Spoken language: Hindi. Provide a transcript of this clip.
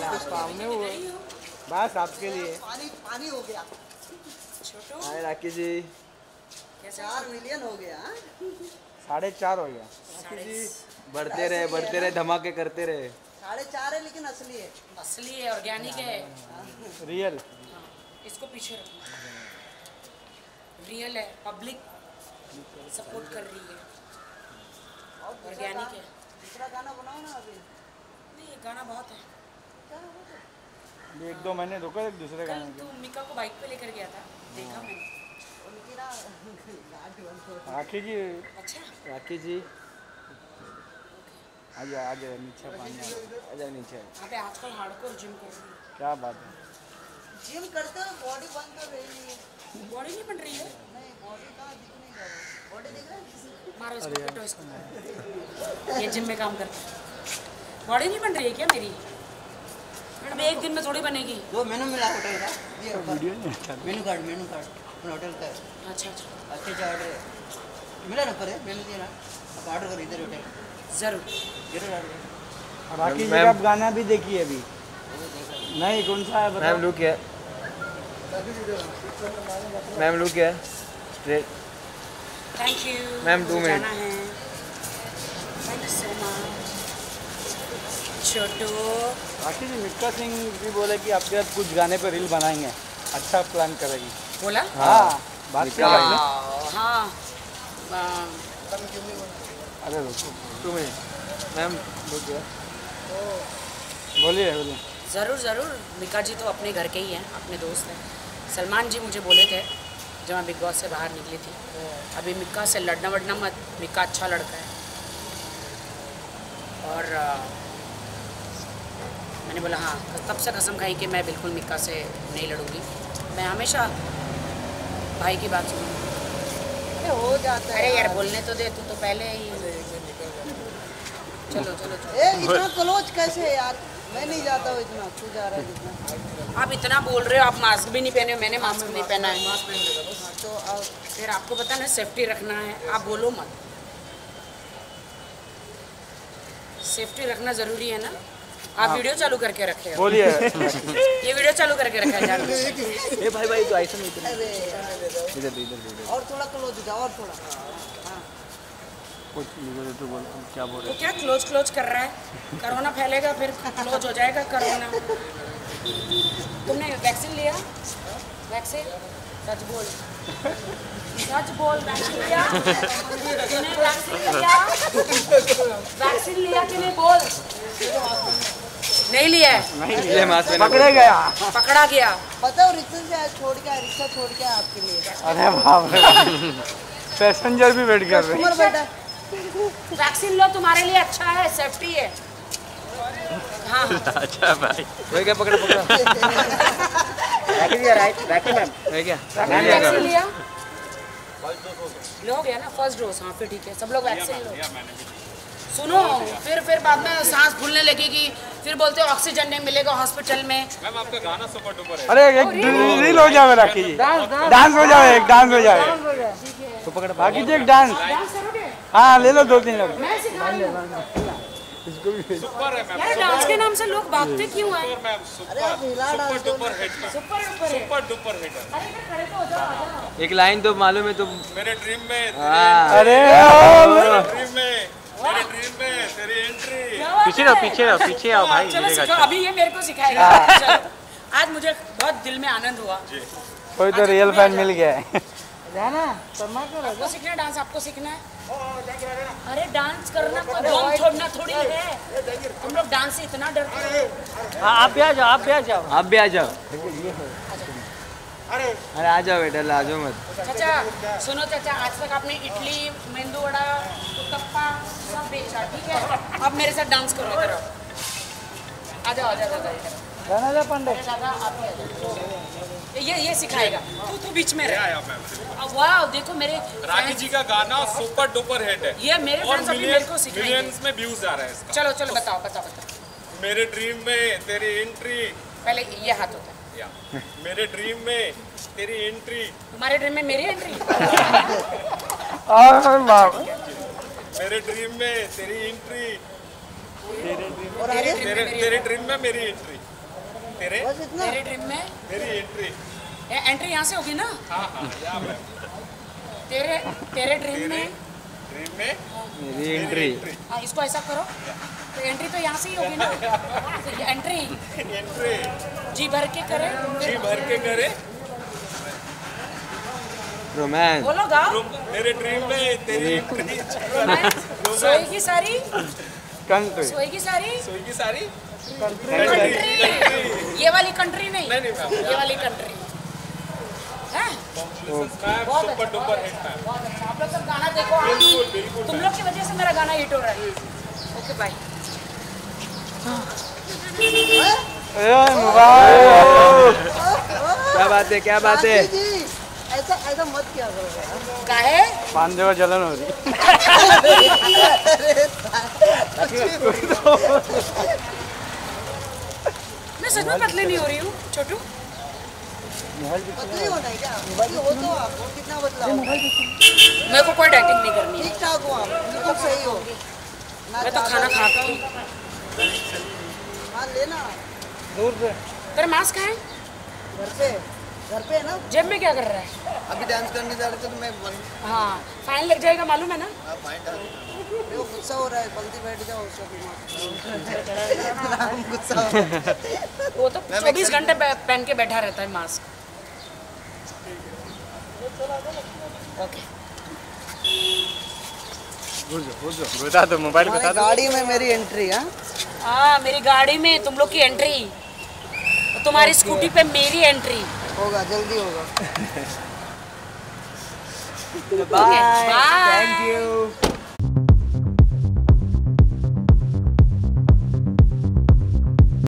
सामने हुआ बस आपके लिए। पानी पानी हो गया। छोटू हाय राखी जी। चार मिलियन हो गया हाँ? साढ़े चार हो गया। साढ़े बढ़ते रहे बढ़ते रहे धमाके करते रहे। साढ़े चार है लेकिन असली है। असली है ऑर्गेनिक है। रियल हाँ, इसको पीछे रखो। रियल है पब्लिक सपोर्ट कर रही है। गा- है। दूसरा गाना बनाओ ना अभी। नहीं गाना बहुत है। हो एक दो महीने रुको एक दूसरे का। तू मिका को बाइक पे लेकर गया था देखा मैंने। उनकी ना हो राखी जी। अच्छा। राखी जी। आजा आजा नीचे पानी आजा। नीचे। पे आजकल हार्डकोर जिम कर रही क्या बात है। जिम करते हो बॉडी बंद कर रही है। बॉडी नहीं बन रही है? नहीं बॉडी कहाँ दिख नहीं रहा बॉडी दिख रहा है मारो इसको पिटो इसको। ये जिम में काम करता है। बॉडी नहीं बन रही है क्या मेरी? अब एक दिन में थोड़ी बनेगी। वो मेनू मिला होटल का। ये ऊपर वीडियो नहीं अच्छा menu card menu card. Hotel का अच्छा अच्छा। अच्छे से ऑर्डर मिला ना पर? मेनू दिया ना। आप ऑर्डर करो इधर होटल। ज़रूर। ज़रूर ऑर्डर राखी जी मैम- आप गाना भी देखिए अभी। नहीं कौन सा है मैम लुक है मैम लुक है स्ट्रेट थैंक यू two जाना है। Thank you so much Chhotu. Rakhi ji Mika Singh भी बोले कि आपके साथ कुछ गाने पे रील बनाएँगे। अच्छा प्लान करेगी। बोला? हाँ बात क्या हाँ हाँ, अरे रुको। मैम बोलिए बोलिए। ज़रूर ज़रूर। मिका जी तो अपने घर के ही हैं अपने दोस्त हैं। सलमान जी मुझे बोले थे जब मैं बिग बॉस से बाहर निकली थी। अभी मिक्का से लड़ना वड़ना मत मिक्का अच्छा लड़का है। और मैंने बोला हाँ तब से कसम खाई कि मैं बिल्कुल मिक्का से नहीं लड़ूँगी? मैं हमेशा भाई की बात सुनूँगी। अरे हो जाता है अरे यार बोलने तो दे तू तो पहले ही चलो चलो चलो। ए इतना क्लोज कैसे है यार? मैं नहीं जाता हूँ इतना तू जा रहा है जितना आप इतना बोल रहे हो आप मास्क भी नहीं पहने हो मैंने मास्क नहीं पहना है। हाँ, तो अब फिर आपको पता ना सेफ्टी रखना है। आप बोलो मत। सेफ्टी रखना ज़रूरी है ना? आप वीडियो चालू करके रखे हो। बोलिए। ये वीडियो चालू करके रखा है जान ए भाई भाई तो ऐसा नहीं अरे इधर इधर इधर और थोड़ा क्लोज हो जाओ और थोड़ा। कुछ बोले तो बोल क्या बोल तो क्या क्लोज क्लोज कर रहा है? कोरोना फैलेगा फिर क्लोज हो जाएगा कोरोना। तुमने वैक्सीन लिया? वैक्सीन सच बोल। सच बोल वैक्सीन लिया? तूने वैक्सीन लिया? वैक्सीन लिया कि नहीं बोल? नहीं लिया है ये मास्क पकड़े गया। पकड़ा गया। पता बताओ रिक्शा से आज छोड़ के रिक्शा छोड़ के आपके लिए। अरे बाप रे पैसेंजर भी वेट कर रहे हैं। उमर बेटा वैक्सीन लो तुम्हारे लिए अच्छा है सेफ्टी है। हाँ अच्छा भाई। वही क्या पकड़ा पकड़ा? वही क्या? वैक्सीन लिया। लो गया ना फ़र्स्ट डोज हाँ फिर ठीक है। सब लोग वैक्सीन लो। सुनो फिर फिर बाद में सांस फूलने लगेगी फिर बोलते हो ऑक्सीजन नहीं मिलेगा हॉस्पिटल में। अरे एक रील हो जाए राखी जी। डांस हो जाए एक डांस हो जाए। तो पकड़ा बाकी जी एक डांस हाँ ले लो दो तीन लोग। रही हूँ। यार डांस के नाम से लोग भागते क्यों हैं? सुपर डुपर है। अरे इधर तो हो जाओ आ जाओ। एक लाइन तो मालूम है तो मेरे ड्रीम में हाँ। अरे ड्रीम में। मेरे ड्रीम में तेरी एंट्री क्या बात पीछे रहो पीछे रहो पीछे आओ भाई चलो अभी ये मेरे को सिखाएगा। चलो आज मुझे बहुत दिल में आनंद हुआ। कोई तो रियल फ़ैन मिल गया है। जाना शर्मा कर आपको सीखना है डांस आपको सीखना है? अरे डांस करना कोई दम छोड़ना थोड़ी है। तुम लोग डांस से इतना डरते हो। हाँ आप भी आ जाओ आप भी आ जाओ। आप भी आ जाओ। अरे। आ जाओ बेटा आ जाओ मत। चाचा सुनो चाचा आज तक आपने इडली मेंदू वड़ा उत्तप्पा सब बेचा ठीक है? अब मेरे साथ डांस करो इधर आ जाओ आ जाओ आ जाओ। इधर। गाना जा अरे दादा आप ये ये सिखाएगा। तू तू बीच में रह। अब वाह देखो मेरे राखी जी का गाना सुपर डुपर हिट है। ये मेरे फ्रेंड्स अभी मेरे को सिखाएँगे। मिलियंस में व्यूज़ आ रहे हैं इसका। चलो चलो बताओ बताओ बताओ। मेरे ड्रीम में तेरी एंट्री पहले ये हाथ होता है। या मेरे ड्रीम में तेरी एंट्री तुम्हारे ड्रीम में मेरी एंट्री मेरे ड्रीम में तेरी एंट्री तेरे तेरे ड्रीम में मेरी एंट्री तेरे? तेरे ड्रीम में? तेरी एंट्री एंट्री यहाँ से होगी ना? हाँ हाँ तेरे तेरे ड्रीम में? ड्रीम में? मेरी एंट्री हाँ इसको ऐसा करो। तो एंट्री तो यहाँ से ही होगी ना? तो एंट्री एंट्री जी भर के करे। जी भर के करे। रोमांस बोलो गाओ। मेरे ड्रीम में तेरी एंट्री सोएगी सारी। कंट्री सोएगी सारी? सोएगी सारी? कंट्री ये वाली कंट्री नहीं। ये वाली कंट्री है? मैं बहुत अच्छा अच्छा अच्छा आप लोग सब गाना देखो तुम लोग की वजह से मेरा गाना हिट हो। रहा है। ओके बाय मोबाइल क्या बात है क्या बात है? ऐसा ऐसा मत किया करो। काहे पान देवा जलन हो। रही मैं सच में पतली नहीं हो रही हूँ छोटू। है हो तो बदला मेरे को कोई डाइटिंग नहीं करनी ठीक ठाक हो आप बिल्कुल सही हो मैं तो खाना खाता हूँ हाँ लेना। दूर से। तेरा मास्क है घर पे घर पे है ना? जेब में क्या कर रहा है? अभी डांस करने जा रहे थे तो मैं मन हाँ फाइन लग जाएगा मालूम है ना? देखो गुस्सा हो रहा है बल्दी बैठ जाओ गुस्सा हो रहा वो तो चौबीस घंटे पहन के बैठा रहता है मास्क ओके बता दो मोबाइल बता दो। गाड़ी में मेरी एंट्री है? हाँ मेरी गाड़ी में तुम लोग की एंट्री तुम्हारी स्कूटी पे मेरी एंट्री होगा जल्दी होगा। Bye thank you